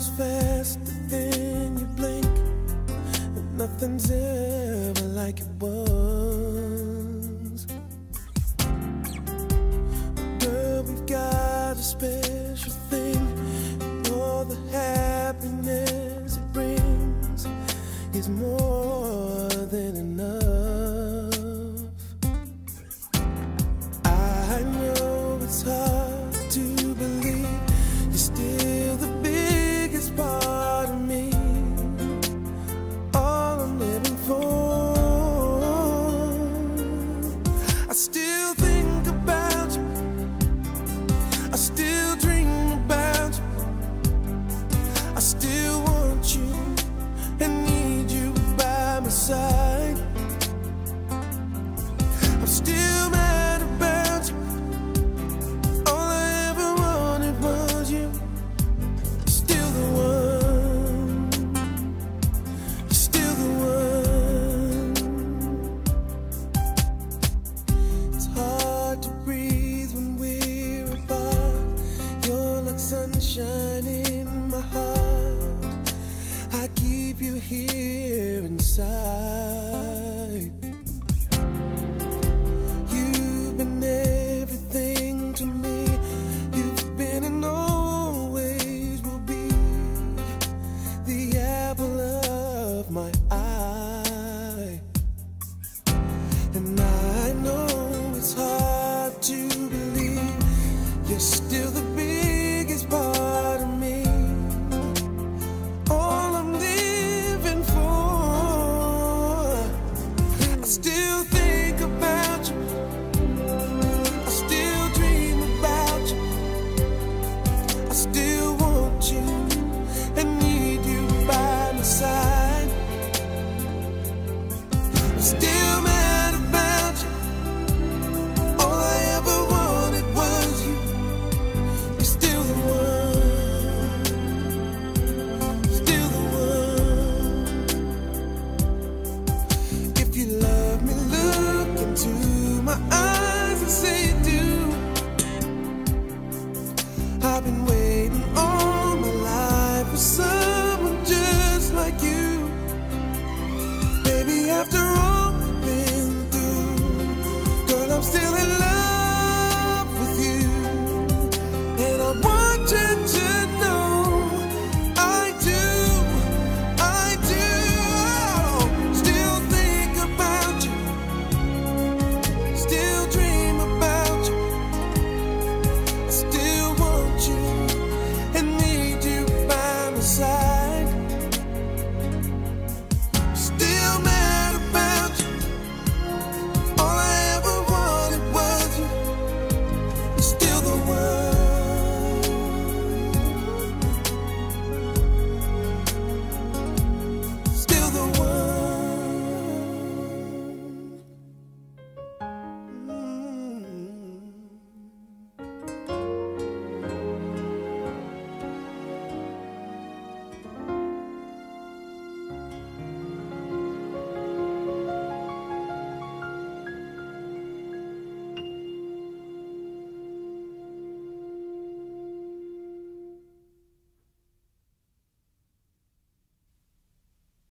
goes faster than you blink And nothing's ever like it was. Girl, we've got a special thing And all the happiness it brings Is more inside.